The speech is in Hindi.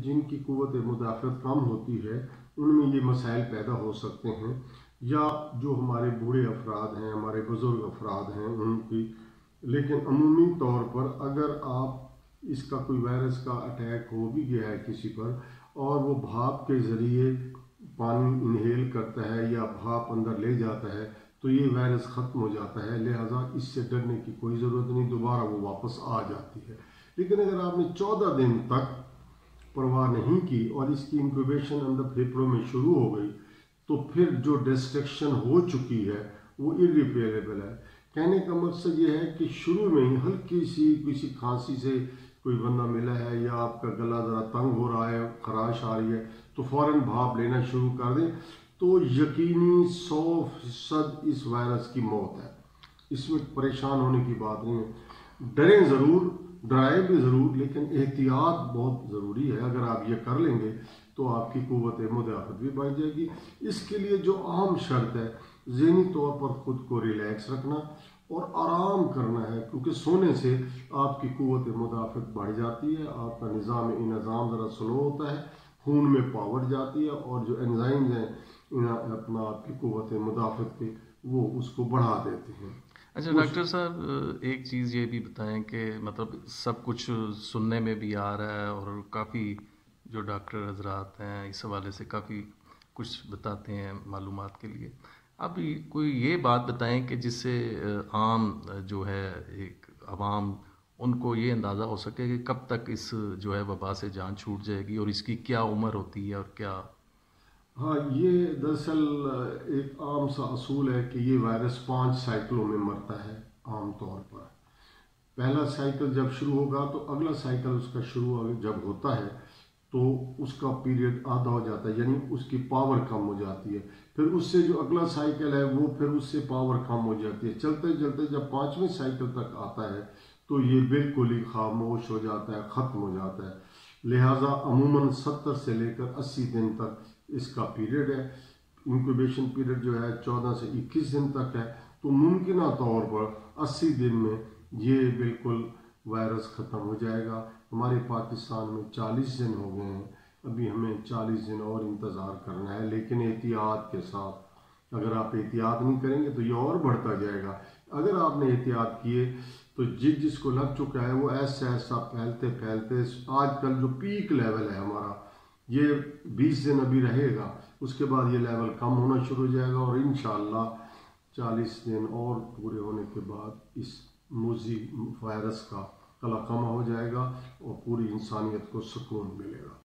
जिनकी कुत मुदाफ़त कम होती है, उनमें ये मसाइल पैदा हो सकते हैं। या जो हमारे बूढ़े अफराद हैं, हमारे बुज़ुर्ग अफराद हैं, उनकी। लेकिन अमूमी तौर पर अगर आप इसका कोई वायरस का अटैक हो भी गया है किसी पर, और वो भाप के ज़रिए पानी इनहेल करता है या भाप अंदर ले जाता है तो ये वायरस ख़त्म हो जाता है। लिहाजा इससे डरने की कोई ज़रूरत नहीं, दोबारा वो वापस आ जाती है। लेकिन अगर आपने चौदह दिन तक परवाह नहीं की और इसकी इंक्यूबेशन अंदर फेफड़ों में शुरू हो गई तो फिर जो डिस्ट्रक्शन हो चुकी है, वो इरिपेयरेबल है। कहने का मकसद ये है कि शुरू में ही हल्की सी किसी खांसी से कोई बंदा मिला है या आपका गला ज़रा तंग हो रहा है, खराश आ रही है तो फ़ौर भाप लेना शुरू कर दें। तो यकीनी सौ फ़ीसद इस वायरस की मौत है। इसमें परेशान होने की बात नहीं है। डरें ज़रूर डराए भी ज़रूर, लेकिन एहतियात बहुत ज़रूरी है। अगर आप ये कर लेंगे तो आपकी कुत मुदाफ़त भी बढ़ जाएगी। इसके लिए जो आम शर्त है, जहनी तौर पर ख़ुद को रिलैक्स रखना और आराम करना है, क्योंकि सोने से आपकी कुत मुदाफ़त बढ़ जाती है, आपका निज़ाम इंज़ाम ज़रा स्लो होता है, खून में पावर जाती है और जो एंजाइम्स हैं अपना आपकी कुत मुदाफ़त के, वो उसको बढ़ा देते हैं। अच्छा डॉक्टर साहब एक चीज़ ये भी बताएँ कि मतलब सब कुछ सुनने में भी आ रहा है और काफ़ी जो डॉक्टर हजरात हैं इस हवाले से काफ़ी कुछ बताते हैं मालूम के लिए। अब कोई ये बात बताएँ कि जिससे आम जो है एक आवाम उनको ये अंदाज़ा हो सके कि कब तक इस जो है वबा से जान छूट जाएगी और इसकी क्या उम्र होती है और क्या हाँ ये दरअसल एक आम सा असूल है कि ये वायरस पाँच साइकिलों में मरता है आम तौर पर। पहला साइकिल जब शुरू होगा तो अगला साइकिल उसका शुरू जब होता है तो उसका पीरियड आधा हो जाता है, यानी उसकी पावर कम हो जाती है। फिर उससे जो अगला साइकिल है, वो फिर उससे पावर कम हो जाती है। चलते चलते जब पाँचवें साइकिल तक आता है तो ये बिल्कुल ही खामोश हो जाता है, ख़त्म हो जाता है। लिहाजा, अमूमन सत्तर से लेकर अस्सी दिन तक इसका पीरियड है। इंक्यूबेशन पीरियड जो है चौदह से इक्कीस दिन तक है। तो मुमकिन तौर पर अस्सी दिन में ये बिल्कुल वायरस ख़त्म हो जाएगा। हमारे पाकिस्तान में चालीस दिन हो गए हैं। अभी हमें चालीस दिन और इंतज़ार करना है, लेकिन एहतियात के साथ अगर आप एहतियात नहीं करेंगे तो ये और बढ़ता जाएगा। अगर आपने एहतियात किए तो जिस जिसको लग चुका है वो ऐसा ऐसा फैलते फैलते आजकल जो पीक लेवल है हमारा ये 20 दिन अभी रहेगा, उसके बाद ये लेवल कम होना शुरू हो जाएगा और इन 40 दिन और पूरे होने के बाद इस मोजी वायरस का कला कम हो जाएगा और पूरी इंसानियत को सुकून मिलेगा।